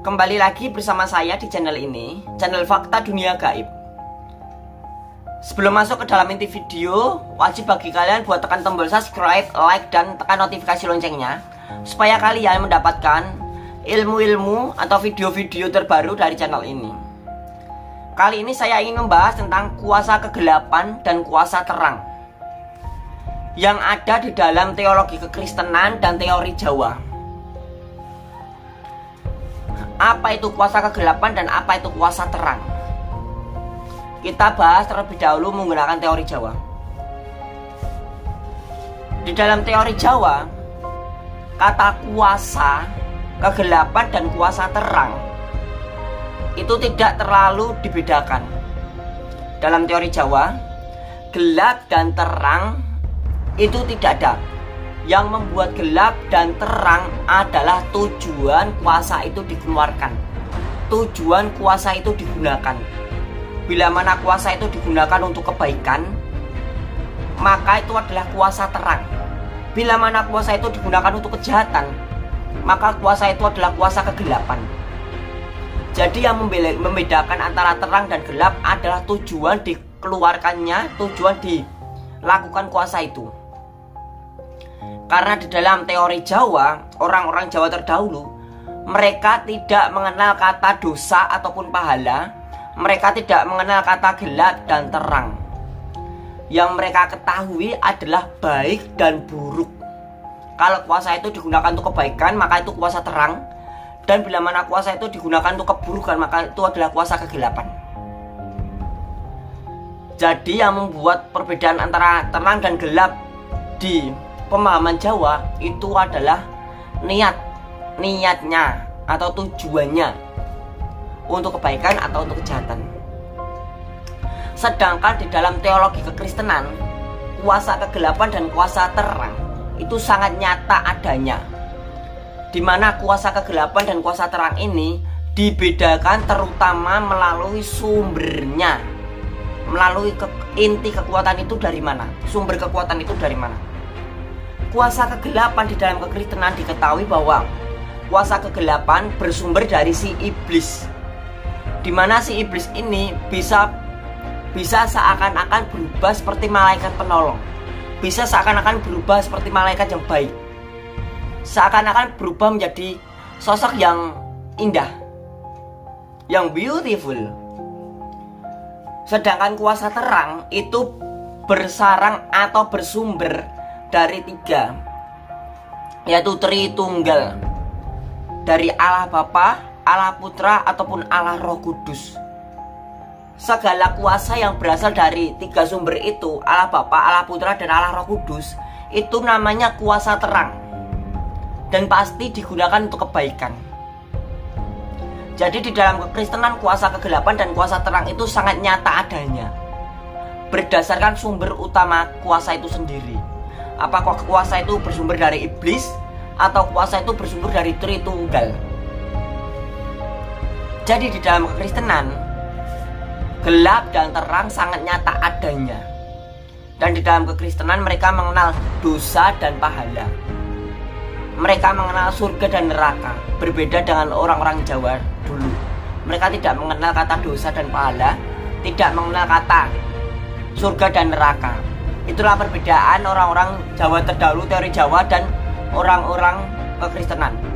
Kembali lagi bersama saya di channel ini, channel Fakta Dunia Gaib. Sebelum masuk ke dalam inti video, wajib bagi kalian buat tekan tombol subscribe, like, dan tekan notifikasi loncengnya supaya kalian mendapatkan ilmu-ilmu atau video-video terbaru dari channel ini. Kali ini saya ingin membahas tentang kuasa kegelapan dan kuasa terang yang ada di dalam teologi kekristenan dan teori Jawa apa itu kuasa kegelapan dan apa itu kuasa terang. Kita bahas terlebih dahulu menggunakan teori Jawa. Di dalam teori Jawa, kata kuasa, kegelapan dan kuasa terang itu tidak terlalu dibedakan. Dalam teori Jawa, gelap dan terang itu tidak ada yang membuat gelap dan terang adalah tujuan kuasa itu dikeluarkan. Tujuan kuasa itu digunakan. Bila mana kuasa itu digunakan untuk kebaikan, maka itu adalah kuasa terang. Bila mana kuasa itu digunakan untuk kejahatan, maka kuasa itu adalah kuasa kegelapan. Jadi yang membedakan antara terang dan gelap adalah tujuan dikeluarkannya, tujuan dilakukan kuasa itu. Karena di dalam teori Jawa, orang-orang Jawa terdahulu, mereka tidak mengenal kata dosa ataupun pahala, mereka tidak mengenal kata gelap dan terang. Yang mereka ketahui adalah baik dan buruk. Kalau kuasa itu digunakan untuk kebaikan, maka itu kuasa terang. Dan bila mana kuasa itu digunakan untuk keburukan, maka itu adalah kuasa kegelapan. Jadi yang membuat perbedaan antara terang dan gelap di pemahaman Jawa itu adalah niat niatnya atau tujuannya untuk kebaikan atau untuk kejahatan. Sedangkan di dalam teologi kekristenan, kuasa kegelapan dan kuasa terang itu sangat nyata adanya. Di mana kuasa kegelapan dan kuasa terang ini dibedakan terutama melalui sumbernya. Melalui ke, inti kekuatan itu dari mana? Sumber kekuatan itu dari mana? Kuasa kegelapan di dalam kekristenan diketahui bahwa kuasa kegelapan bersumber dari si iblis. Di mana si iblis ini bisa bisa seakan-akan berubah seperti malaikat penolong. Bisa seakan-akan berubah seperti malaikat yang baik. Seakan-akan berubah menjadi sosok yang indah. Yang beautiful. Sedangkan kuasa terang itu bersarang atau bersumber dari tiga yaitu Tritunggal dari Allah Bapa, Allah Putra ataupun Allah Roh Kudus. Segala kuasa yang berasal dari tiga sumber itu, Allah Bapa, Allah Putra dan Allah Roh Kudus, itu namanya kuasa terang. Dan pasti digunakan untuk kebaikan. Jadi di dalam kekristenan kuasa kegelapan dan kuasa terang itu sangat nyata adanya. Berdasarkan sumber utama kuasa itu sendiri apakah kuasa itu bersumber dari iblis atau kuasa itu bersumber dari Tritunggal. Jadi di dalam kekristenan gelap dan terang sangat nyata adanya. Dan di dalam kekristenan mereka mengenal dosa dan pahala. Mereka mengenal surga dan neraka, berbeda dengan orang-orang Jawa dulu. Mereka tidak mengenal kata dosa dan pahala, tidak mengenal kata surga dan neraka Itulah perbedaan orang-orang Jawa terdahulu teori Jawa dan orang-orang kekristenan.